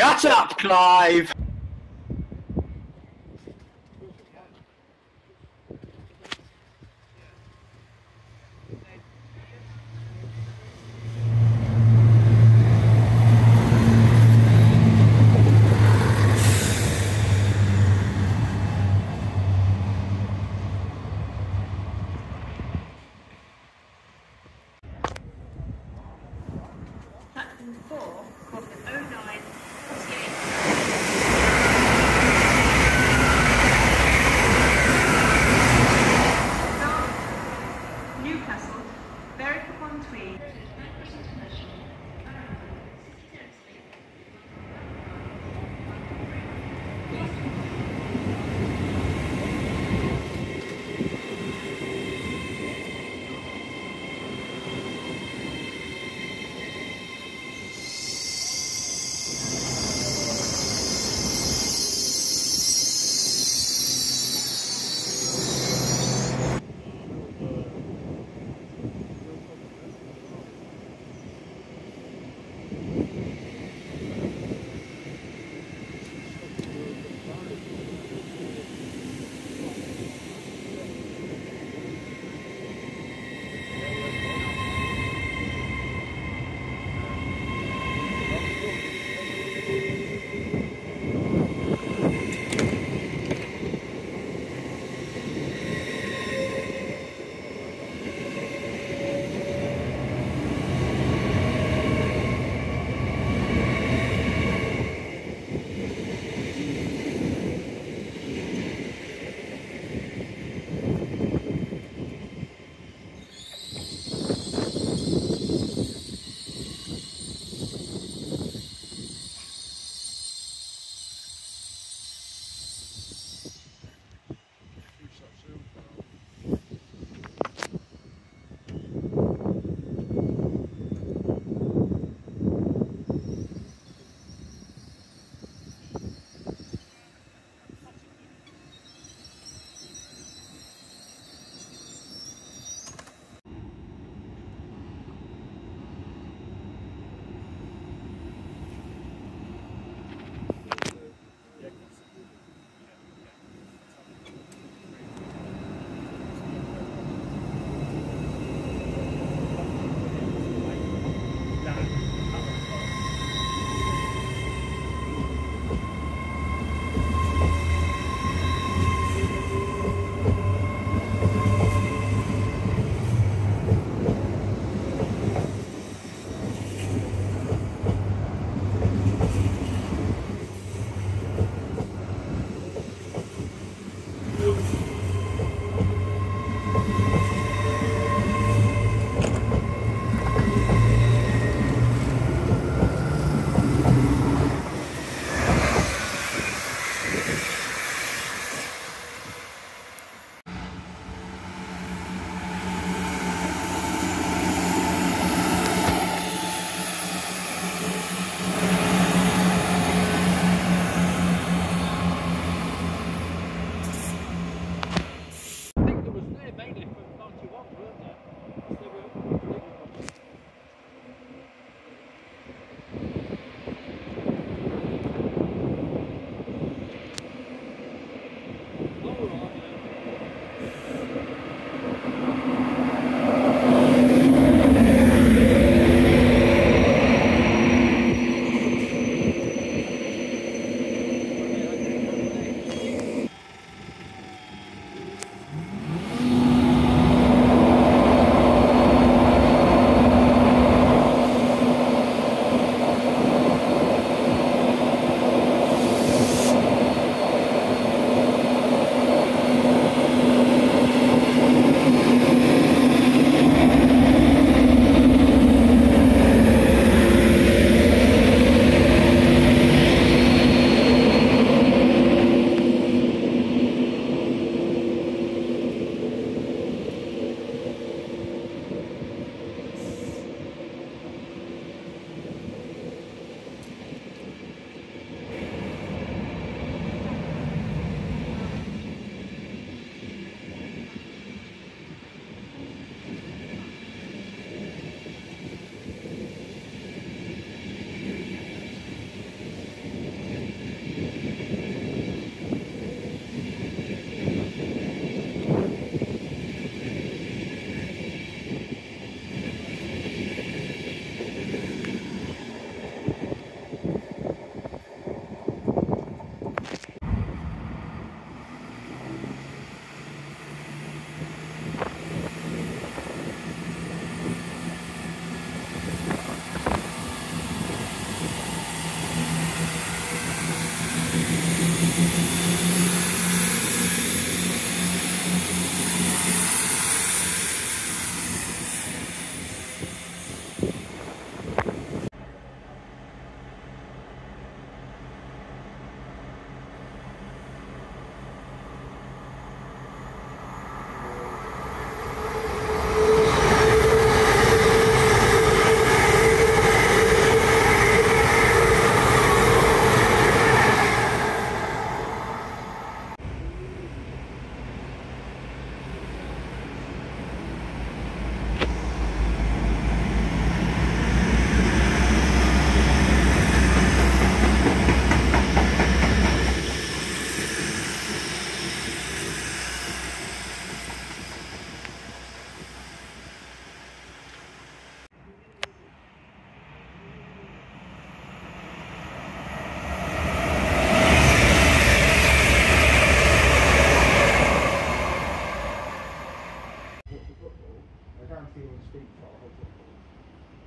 Shut up, Clive! Berwick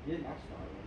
Yeah.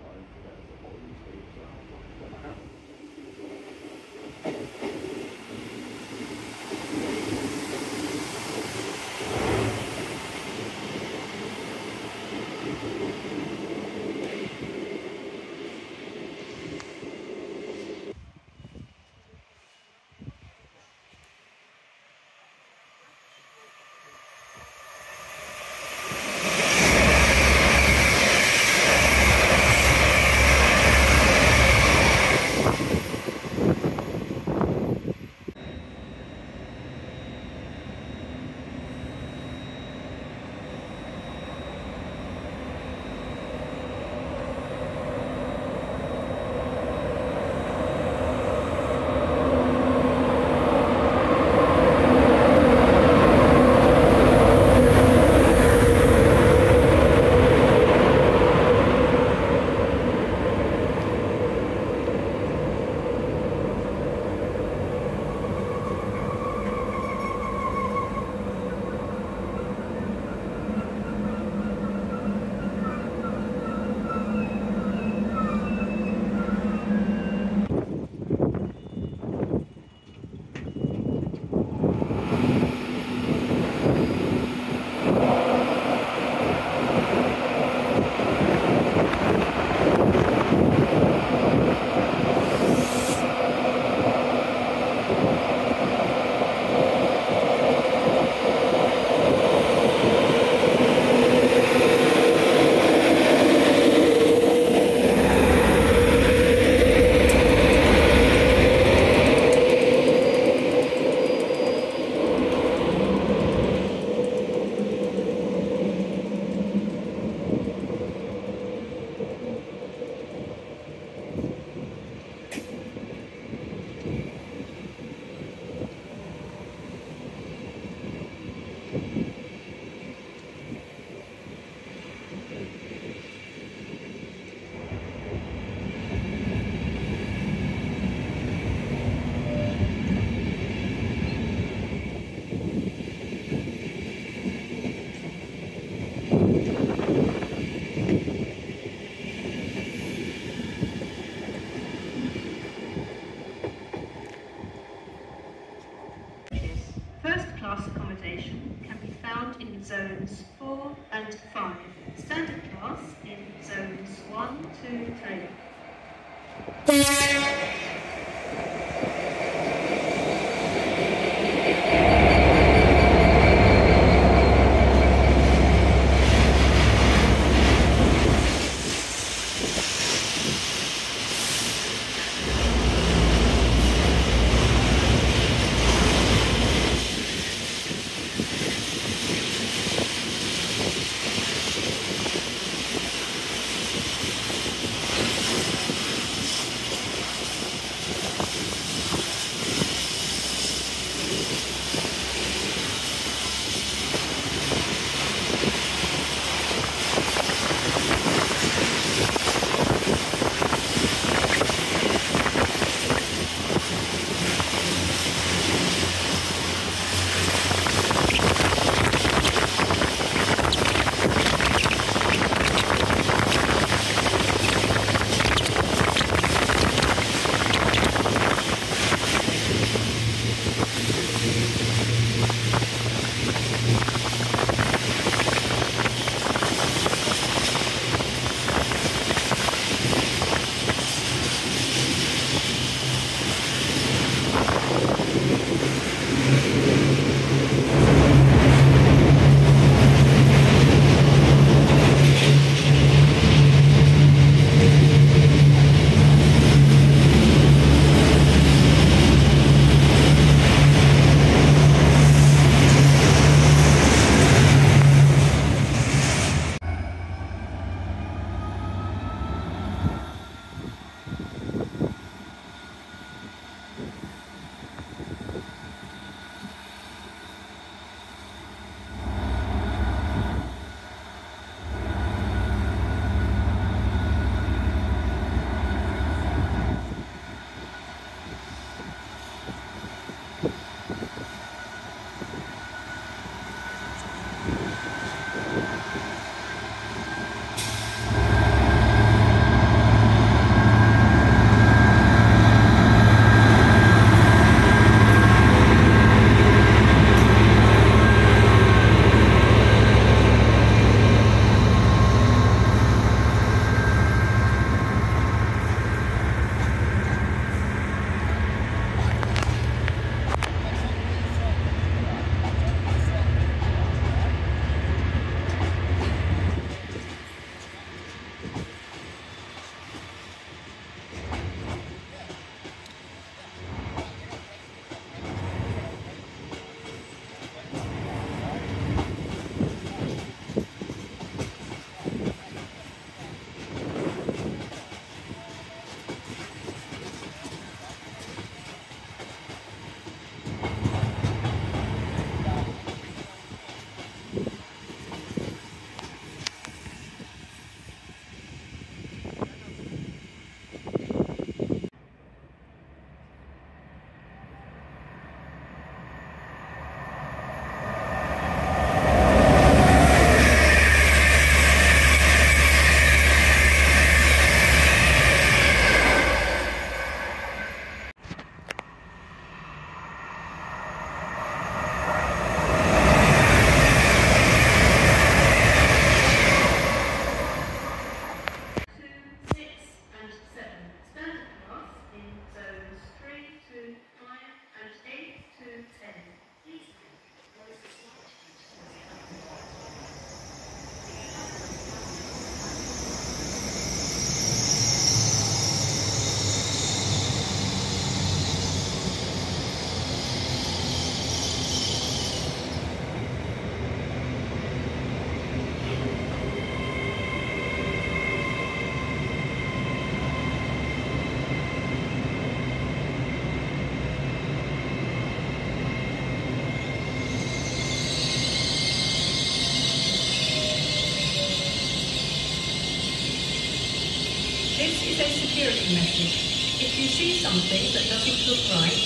Something that doesn't look right,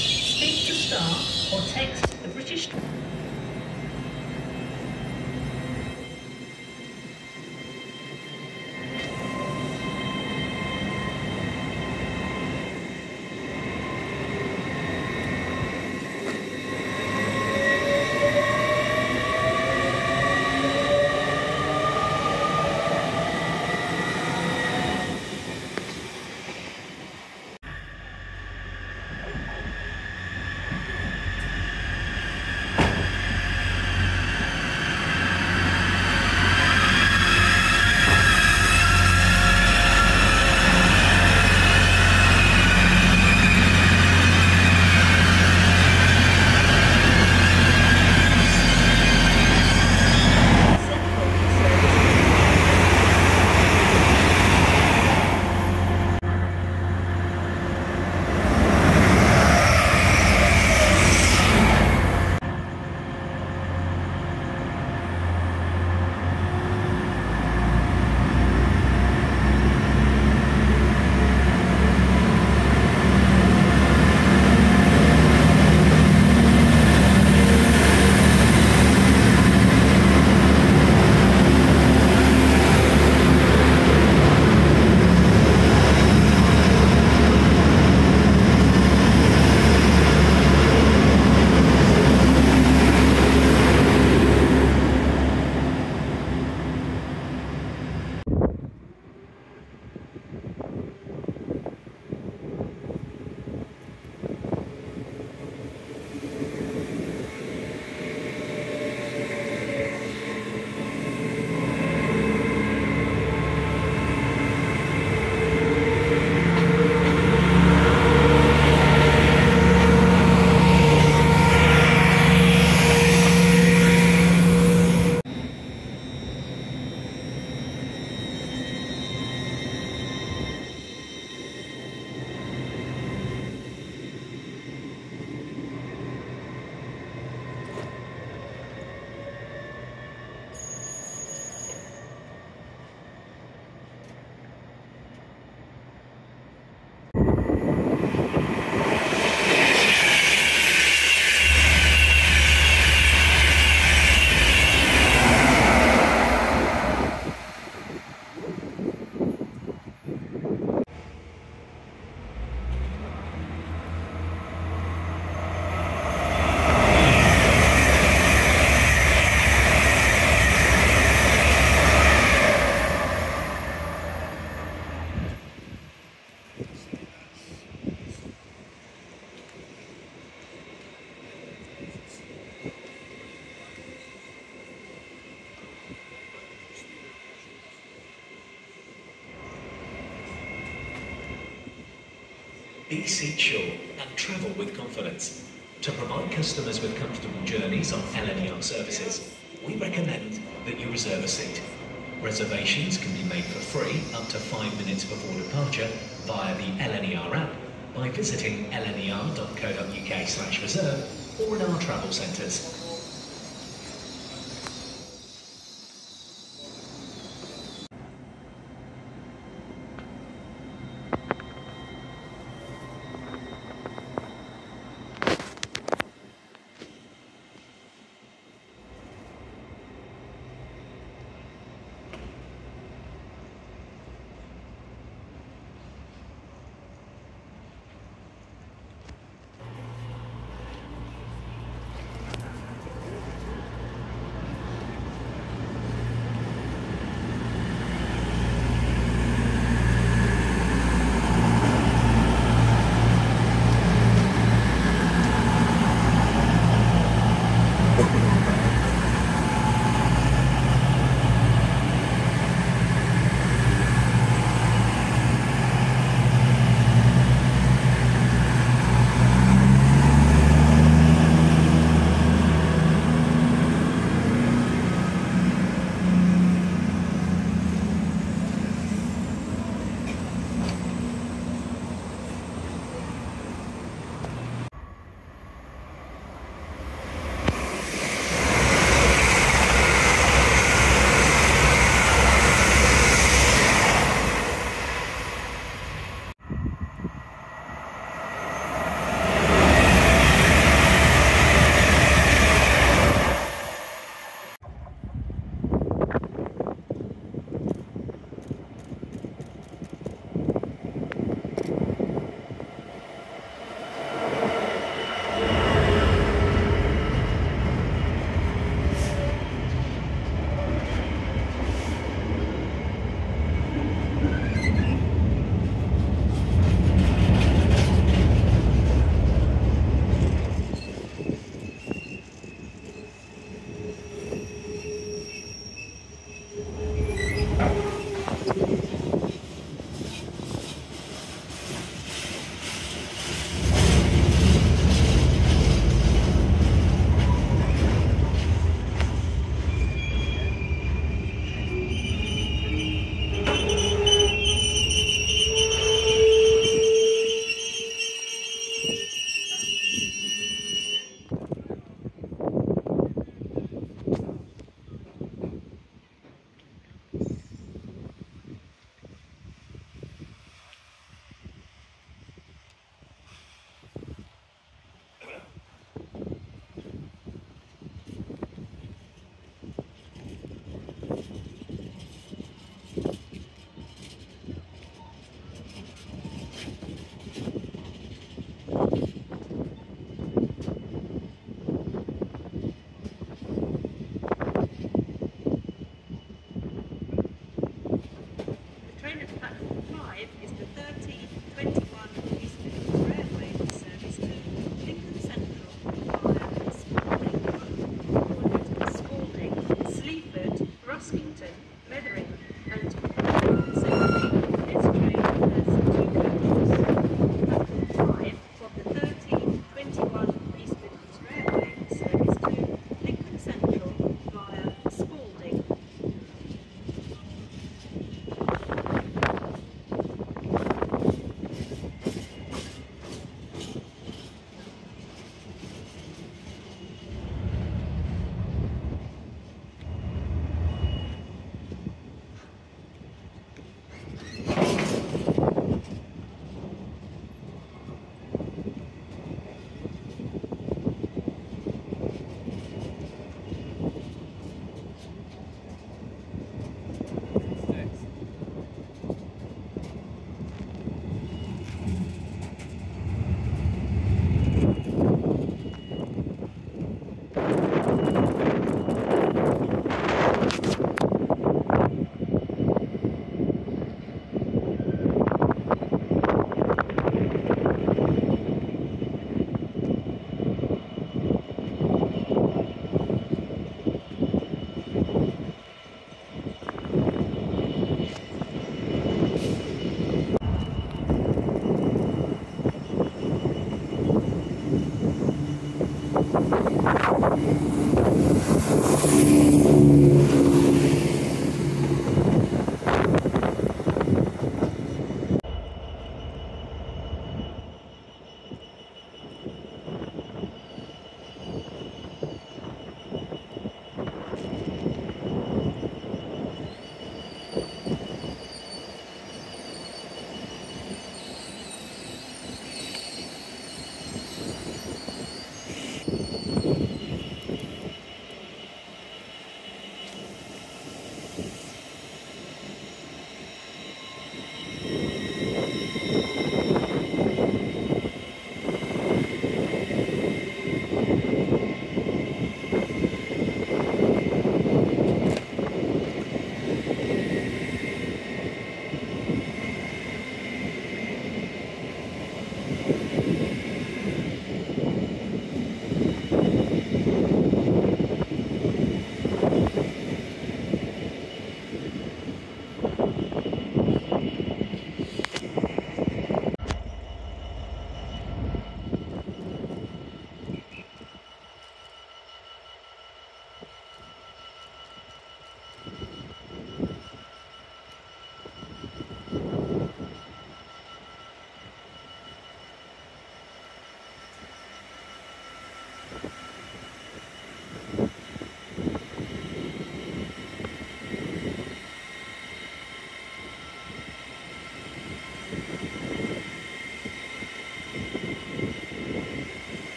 customers with comfortable journeys on LNER services, we recommend that you reserve a seat. Reservations can be made for free up to five minutes before departure via the LNER app by visiting lner.co.uk slash reserve or in our travel centres.